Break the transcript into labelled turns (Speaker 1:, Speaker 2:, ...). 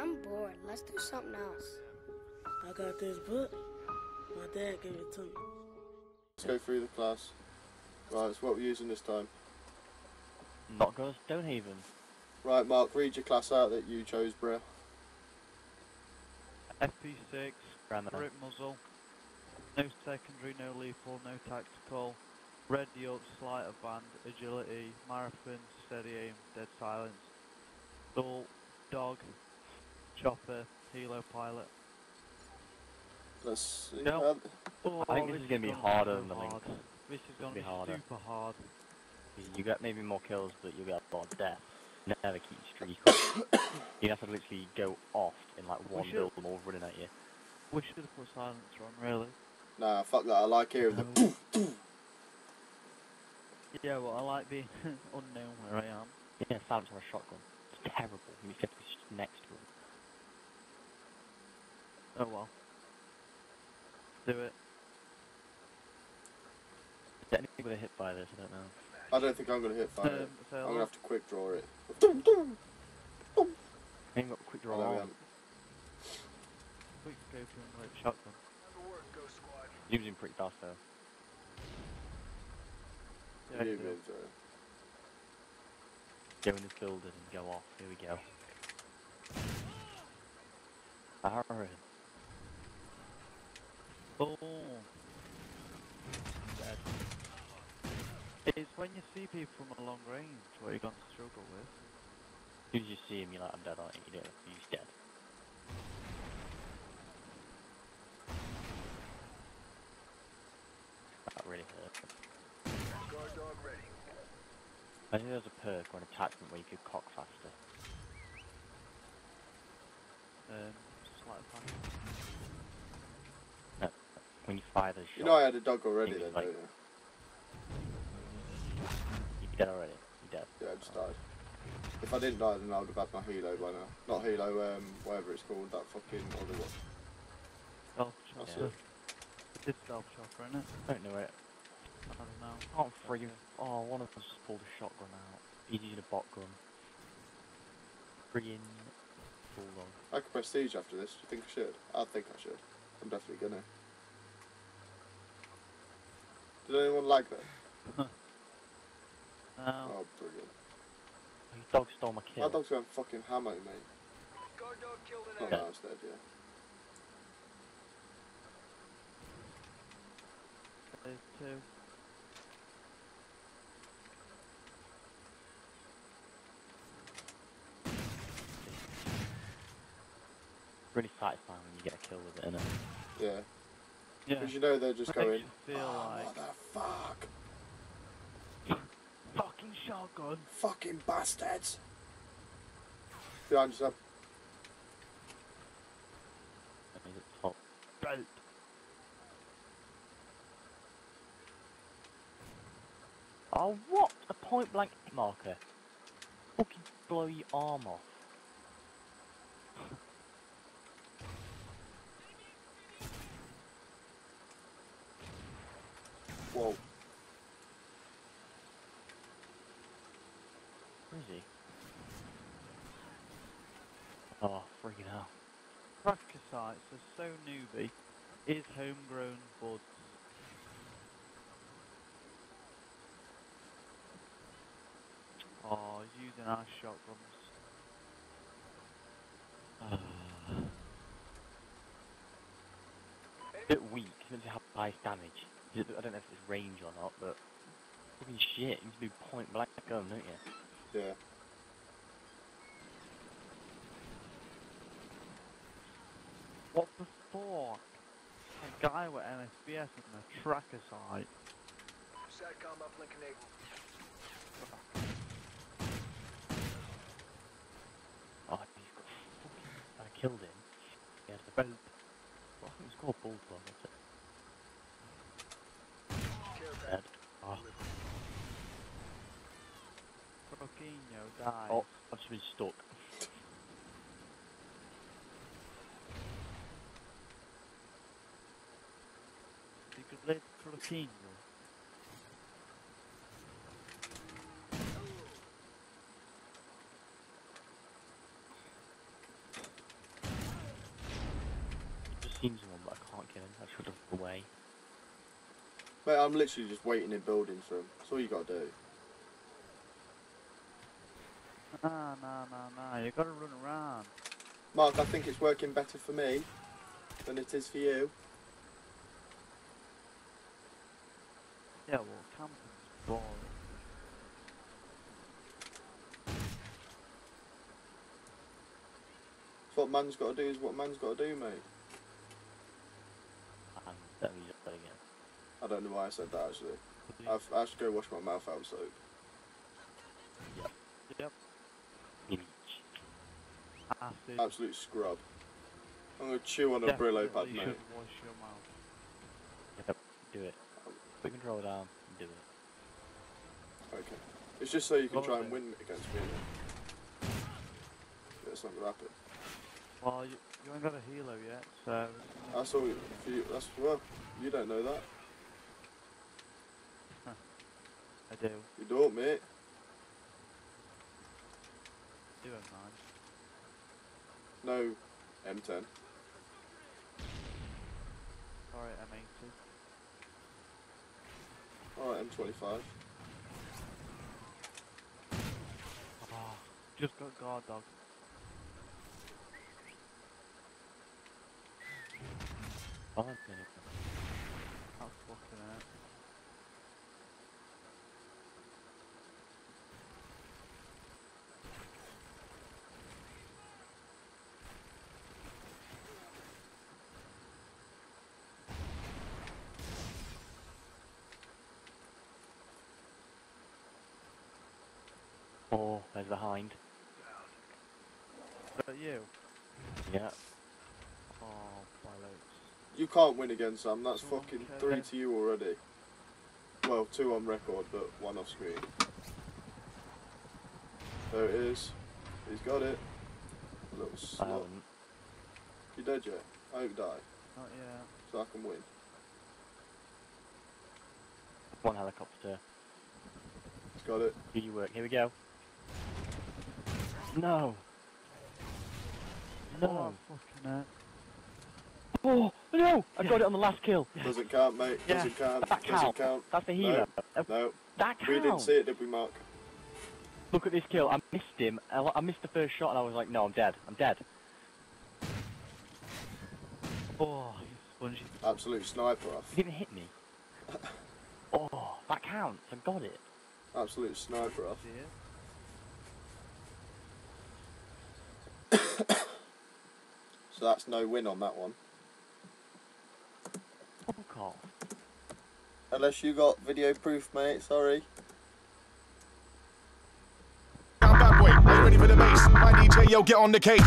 Speaker 1: I'm bored. Let's do something else.
Speaker 2: I got this book. My dad gave it to me.
Speaker 3: Let's go through the class. Right, so what we're using this time.
Speaker 4: Not go to Stonehaven.
Speaker 3: Right, Mark, read your class out that you chose, bro.
Speaker 5: FP6,
Speaker 4: Around there.
Speaker 5: grip muzzle, no secondary, no lethal, no tactical, red up, sleight of hand, agility, marathon, steady aim, dead silence, dull, dog, chopper, helo pilot.
Speaker 3: Let's see.
Speaker 5: No.
Speaker 3: uh,
Speaker 5: Oh,
Speaker 4: I think this is gonna be harder than the link.
Speaker 5: This is gonna
Speaker 4: be
Speaker 5: be,
Speaker 4: harder.
Speaker 5: super hard.
Speaker 4: You get maybe more kills, but you get a lot of death. Never keep streak you have to literally go off in like one
Speaker 5: should-
Speaker 4: build them all running at you.
Speaker 5: We should have put silencer on, really.
Speaker 3: nah, fuck that. I like hearing the
Speaker 5: No. Yeah, well, I like being unknown where I am.
Speaker 4: Yeah, silence on a shotgun. It's terrible. You have to be next to him.
Speaker 5: Oh well. Do it.
Speaker 4: Is anybody hit by this? I don't know.
Speaker 3: I don't think I'm going to hit fire.
Speaker 5: Um,
Speaker 3: I'm going to have to quick draw it.
Speaker 4: I ain't got quick draw on.
Speaker 3: um,
Speaker 5: quick scope and like shotgun.
Speaker 4: Using pretty fast though.
Speaker 5: Yeah, do.
Speaker 3: move through.
Speaker 4: Go in this building and go off. Here we go. Aaron.
Speaker 5: Boom. Dead. It's when you see people from a long range where you're going to struggle with.
Speaker 4: As soon as you see him, you're like, I'm dead, aren't you? You. He's dead. That really hurt. I think there's a perk or an attachment where you could cock faster.
Speaker 5: Um, sleight of hand.
Speaker 4: When you fire the shot,
Speaker 3: You know I had a dog already then,
Speaker 4: like-
Speaker 3: don't you?
Speaker 4: You're dead already. You're dead.
Speaker 3: Yeah, I just died. If I didn't die, then I would have had my helo by now. Not helo, um, whatever it's called, that fucking other one.
Speaker 5: Stealth
Speaker 3: That's
Speaker 5: chopper.
Speaker 3: it.
Speaker 5: It is stealth chopper, isn't it?
Speaker 4: I don't know it.
Speaker 5: I don't know.
Speaker 4: Oh, friggin' Oh, one of us just pulled a shotgun out. He's using a bot gun. Friggin' bulldog.
Speaker 3: I could prestige after this. Do you think I should? I think I should. I'm definitely gonna. Did anyone like that?
Speaker 5: No.
Speaker 3: Oh, brilliant.
Speaker 4: His dog stole my kill.
Speaker 3: My dog's going fucking hammer, mate. Oh,
Speaker 4: Yeah.
Speaker 3: no, it's dead, yeah.
Speaker 5: There's two.
Speaker 4: Really satisfying when you get a kill with it, innit?
Speaker 3: Yeah.
Speaker 5: Yeah.
Speaker 3: Because you know they're just
Speaker 5: Makes
Speaker 3: going,
Speaker 5: feel
Speaker 3: oh,
Speaker 5: like
Speaker 3: what the fuck?
Speaker 5: fucking
Speaker 3: bastards! Behind yourself.
Speaker 4: That means it's top.
Speaker 5: Belt.
Speaker 4: Oh, what? A point blank marker. Fucking blow your arm off.
Speaker 3: Whoa.
Speaker 4: Is he? Oh, freaking hell.
Speaker 5: Cracosites are so newbie. Is homegrown buds. Oh, he's using our shotguns.
Speaker 4: bit weak, doesn't have high damage. I don't know if it's range or not, but fucking shit, you can do point blank gun, don't you?
Speaker 3: Yeah.
Speaker 5: What the fuck? A guy with MSBS and the tracker sight.
Speaker 6: Satcom uplink enabled.
Speaker 4: Oh, he's got fucking. I killed him. He had the belt. Well, I think it's called Bulldog, is it?
Speaker 6: Care
Speaker 4: Dead. Oh,
Speaker 5: Fucking die.
Speaker 4: Just been stuck.
Speaker 5: You could let Fucking
Speaker 4: seen someone, but I can't kill him. I should have away.
Speaker 3: Mate, I'm literally just waiting in buildings for him. That's all you gotta do.
Speaker 5: Nah, nah, nah, nah. You gotta run around.
Speaker 3: Mark, I think it's working better for me than it is for you.
Speaker 5: Yeah, well, camping's boring.
Speaker 3: So what man's gotta do is what man's gotta do, mate.
Speaker 4: And then he's up again.
Speaker 3: I don't know why I said that actually. I've, I to go wash my mouth out soap.
Speaker 5: Yep.
Speaker 4: Bleach.
Speaker 5: Acid.
Speaker 3: Absolute scrub. I'm gonna chew on a
Speaker 5: Definitely
Speaker 3: Brillo pad, mate.
Speaker 5: wash your mouth.
Speaker 4: Yep, do it. Put control down and do it.
Speaker 3: Okay. It's just so you can try and win against me. That's not gonna happen.
Speaker 5: Well, you, you ain't got a helo yet, so...
Speaker 3: That's all for you. That's well. You don't know that.
Speaker 5: I do.
Speaker 3: You don't, mate.
Speaker 5: Do it, man.
Speaker 3: No, M10.
Speaker 5: Alright, M80.
Speaker 3: All right, M25.
Speaker 5: Oh, just got guard dog.
Speaker 4: Five minutes.
Speaker 5: That's fucking it.
Speaker 4: Oh, there's the hind.
Speaker 5: Is that you?
Speaker 4: Yeah.
Speaker 5: Oh, bollocks.
Speaker 3: You can't win again, Sam. That's
Speaker 5: Okay.
Speaker 3: fucking three to you already. Well, two on record, but one off screen. There it is. He's got it. A Little
Speaker 4: I
Speaker 3: slut.
Speaker 4: haven't.
Speaker 3: You dead yet? I hope you die,
Speaker 5: Not yet.
Speaker 3: so I can win.
Speaker 4: One helicopter.
Speaker 3: He's got it.
Speaker 4: Do you work? Here we go. No. No.
Speaker 5: Oh, fucking it.
Speaker 4: Oh, no! I got it on the last kill.
Speaker 3: Doesn't count, mate.
Speaker 4: Yeah,
Speaker 3: Doesn't count.
Speaker 4: That
Speaker 3: Doesn't
Speaker 4: count.
Speaker 3: count.
Speaker 4: That's the hero. Uh,
Speaker 3: No,
Speaker 4: That counts.
Speaker 3: we didn't see it, did we, Mark?
Speaker 4: Look at this kill. I missed him. I, I missed the first shot, and I was like, "No, I'm dead. I'm dead."
Speaker 5: Oh, you spongy.
Speaker 3: Absolute sniper off.
Speaker 4: He didn't hit me. Oh, that counts. I got it.
Speaker 3: Absolute sniper off.
Speaker 5: dear.
Speaker 3: So that's no win on that one.
Speaker 4: Fuck off.
Speaker 3: Unless you got video proof, mate, sorry.
Speaker 7: I'm bad boy, ready for the? My DJ, yo, get on the case.